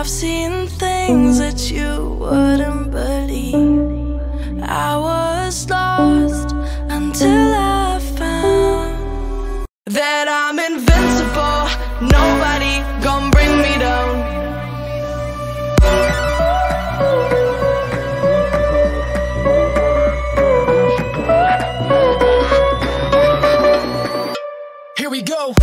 I've seen things that you wouldn't believe. I was lost until I found that I'm invincible. Nobody gonna bring me down. Here we go.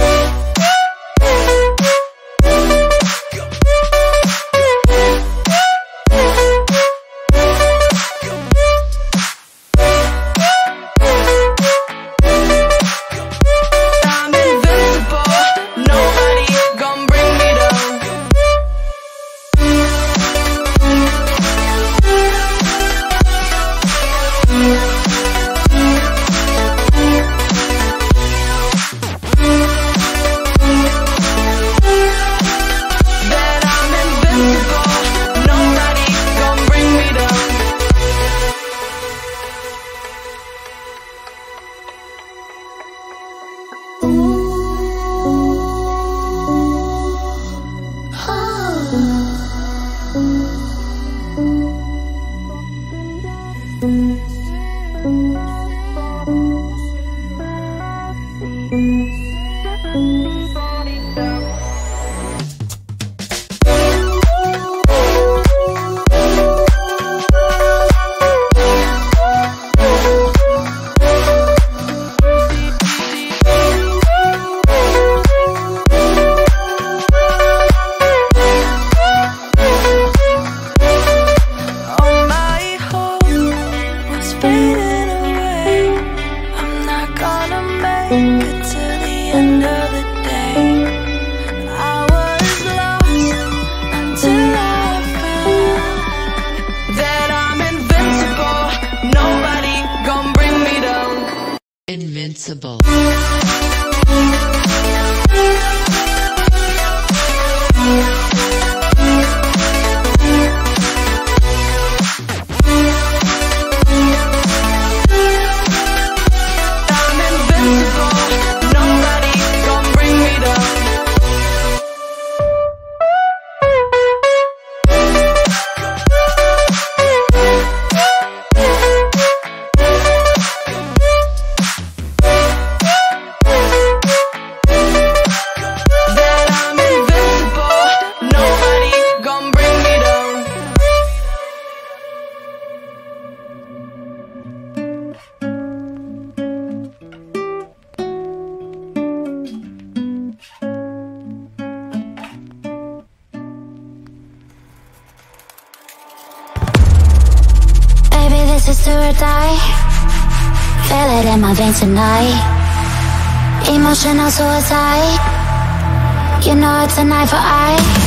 sensible. This is do or die. Feel it in my veins tonight. Emotional suicide. You know it's a knife for eye